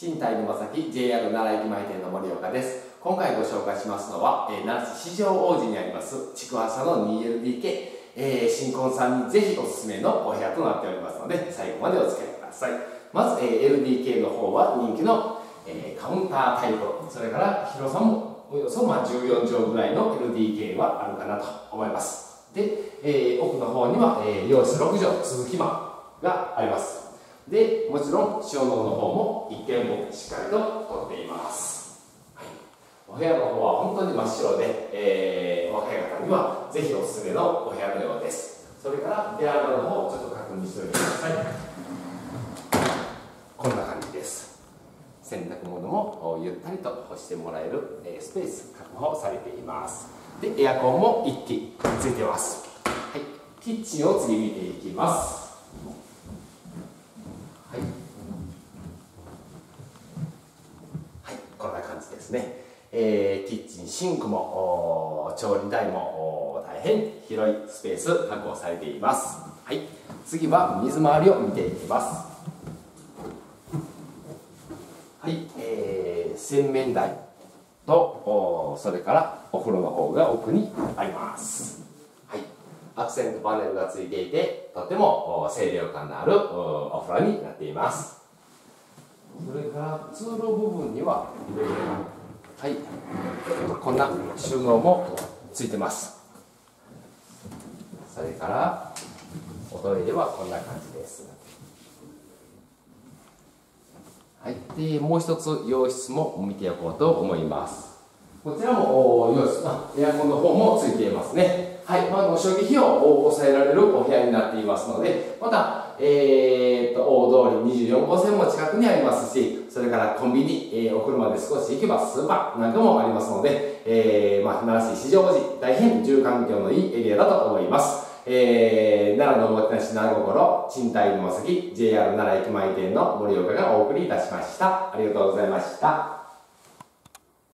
賃貸沼崎 JR 奈良駅前店の森岡です。今回ご紹介しますのは、えー、奈良市四条王子にあります築浅の 2LDK、えー、新婚さんにぜひおすすめのお部屋となっておりますので最後までお付き合いください。まず、えー、LDK の方は人気の、えー、カウンタータイプ。それから広さもおよそまあ14畳ぐらいの LDK はあるかなと思います。で、えー、奥の方には、えー、洋室6畳続き間があります。でもちろん収納の方も1軒分しっかりと取っています、はい、お部屋の方は本当に真っ白で、えー、若い方にはぜひおすすめのお部屋のようです。それから部屋の方をちょっと確認しておいてください。こんな感じです。洗濯物もゆったりと干してもらえるスペース確保されています。でエアコンも1機ついてます。はい。キッチンを次見ていきます。ですね、えー、キッチンシンクも調理台も大変広いスペース確保されています。はい。次は水回りを見ていきます。はい、えー、洗面台とそれからお風呂の方が奥にあります。はい。アクセントパネルがついていてとても清涼感のあるお風呂になっています。それから通路部分にははい。こんな収納もついてます。それからおトイレはこんな感じです。はい。でもう一つ洋室も見ておこうと思います。こちらも洋室。エアコンの方もついていますね。はい、まあ、の初期費用を抑えられるお部屋になっていますのでまたえー、大通り24号線も近くにありますしそれからコンビニ、えー、お車で少し行けばスーパーなんかもありますので、えーまあ、奈良市市場時大変住環境のいいエリアだと思います。えー、奈良のおもてなしな心賃貸のまさき JR 奈良駅前店の森岡がお送りいたしました。ありがとうございました。